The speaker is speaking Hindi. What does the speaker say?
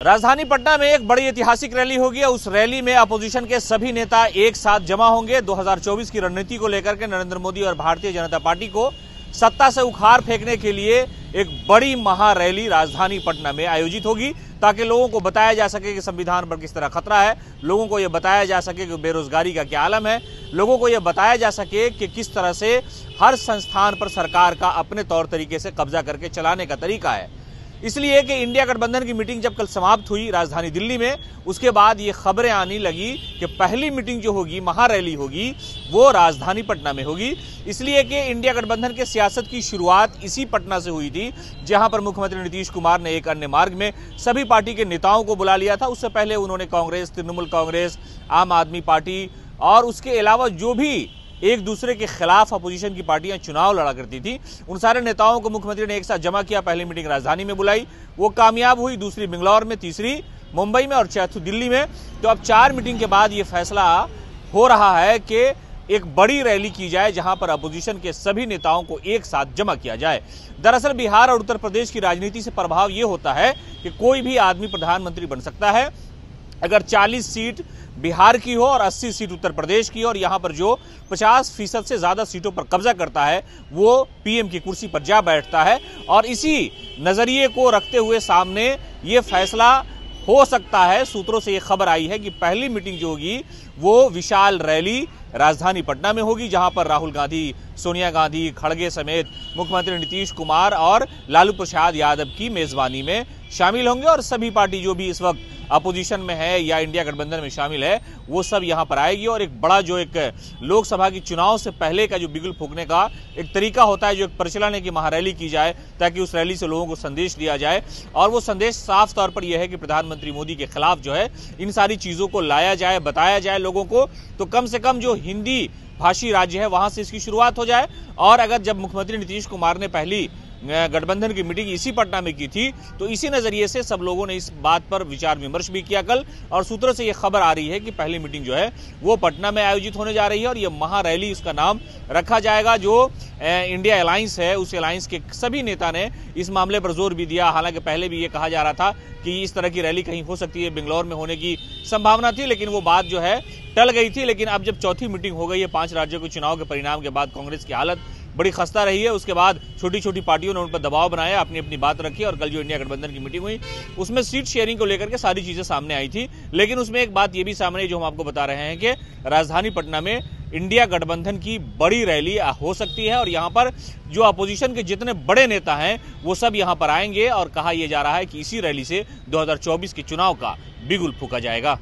राजधानी पटना में एक बड़ी ऐतिहासिक रैली होगी उस रैली में अपोजिशन के सभी नेता एक साथ जमा होंगे। 2024 की रणनीति को लेकर के नरेंद्र मोदी और भारतीय जनता पार्टी को सत्ता से उखाड़ फेंकने के लिए एक बड़ी महा रैली राजधानी पटना में आयोजित होगी ताकि लोगों को बताया जा सके कि संविधान पर किस तरह खतरा है। लोगों को यह बताया जा सके कि बेरोजगारी का क्या आलम है। लोगों को यह बताया जा सके कि किस तरह से हर संस्थान पर सरकार का अपने तौर तरीके से कब्जा करके चलाने का तरीका है। इसलिए कि इंडिया गठबंधन की मीटिंग जब कल समाप्त हुई राजधानी दिल्ली में, उसके बाद ये खबरें आने लगी कि पहली मीटिंग जो होगी, महारैली होगी, वो राजधानी पटना में होगी। इसलिए कि इंडिया गठबंधन के सियासत की शुरुआत इसी पटना से हुई थी, जहाँ पर मुख्यमंत्री नीतीश कुमार ने एक अन्य मार्ग में सभी पार्टी के नेताओं को बुला लिया था। उससे पहले उन्होंने कांग्रेस, तृणमूल कांग्रेस, आम आदमी पार्टी और उसके अलावा जो भी एक दूसरे के खिलाफ अपोजिशन की पार्टियाँ चुनाव लड़ा करती थी। उन सारे नेताओं को मुख्यमंत्री ने एक साथ जमा किया। पहली मीटिंग राजधानी में बुलाई। वो कामयाब हुई। दूसरी बेंगलौर में, तीसरी मुंबई में और चौथी दिल्ली में। तो अब चार मीटिंग के बाद ये फैसला हो रहा है कि एक बड़ी रैली की जाए जहाँ पर अपोजिशन के सभी नेताओं को एक साथ जमा किया जाए। दरअसल बिहार और उत्तर प्रदेश की राजनीति से प्रभाव यह होता है कि कोई भी आदमी प्रधानमंत्री बन सकता है। अगर 40 सीट बिहार की हो और 80 सीट उत्तर प्रदेश की हो, और यहाँ पर जो 50 फ़ीसद से ज़्यादा सीटों पर कब्जा करता है, वो पीएम की कुर्सी पर जा बैठता है। और इसी नज़रिए को रखते हुए सामने ये फैसला हो सकता है, सूत्रों से ये खबर आई है कि पहली मीटिंग जो होगी, वो विशाल रैली राजधानी पटना में होगी, जहाँ पर राहुल गांधी, सोनिया गांधी, खड़गे समेत मुख्यमंत्री नीतीश कुमार और लालू प्रसाद यादव की मेजबानी में शामिल होंगे। और सभी पार्टी जो भी इस वक्त अपोजिशन में है या इंडिया गठबंधन में शामिल है, वो सब यहाँ पर आएगी और एक बड़ा जो एक लोकसभा की चुनाव से पहले का जो बिगुल फूकने का एक तरीका होता है, जो एक प्रचलन है कि महारैली की जाए, ताकि उस रैली से लोगों को संदेश दिया जाए। और वो संदेश साफ़ तौर पर यह है कि प्रधानमंत्री मोदी के खिलाफ जो है, इन सारी चीज़ों को लाया जाए, बताया जाए लोगों को तो कम से कम जो हिंदी भाषी राज्य है, वहाँ से इसकी शुरुआत हो जाए। और अगर जब मुख्यमंत्री नीतीश कुमार ने पहली गठबंधन की मीटिंग इसी पटना में की थी तो इसी नज़रिए से सब लोगों ने इस बात पर विचार विमर्श भी किया कल, और सूत्रों से यह खबर आ रही है कि पहली मीटिंग जो है, वो पटना में आयोजित होने जा रही है, और यह महारैली उसका नाम रखा जाएगा, जो इंडिया अलायंस है, उस अलायंस के सभी नेता ने इस मामले पर ज़ोर भी दिया। हालाँकि पहले भी ये कहा जा रहा था कि इस तरह की रैली कहीं हो सकती है, बेंगलोर में होने की संभावना थी, लेकिन वो बात जो है, टल गई थी, लेकिन अब जब चौथी मीटिंग हो गई है, पाँच राज्यों के चुनाव के परिणाम के बाद कांग्रेस की हालत बड़ी खस्ता रही है। उसके बाद छोटी छोटी पार्टियों ने उन पर दबाव बनाया अपनी अपनी बात रखी और कल जो इंडिया गठबंधन की मीटिंग हुई, उसमें सीट शेयरिंग को लेकर के सारी चीज़ें सामने आई थी। लेकिन उसमें एक बात ये भी सामने जो हम आपको बता रहे हैं कि राजधानी पटना में इंडिया गठबंधन की बड़ी रैली हो सकती है और यहाँ पर जो अपोजिशन के जितने बड़े नेता हैं, वो सब यहाँ पर आएँगे और कहा यह जा रहा है कि इसी रैली से 2024 के चुनाव का बिगुल फूका जाएगा।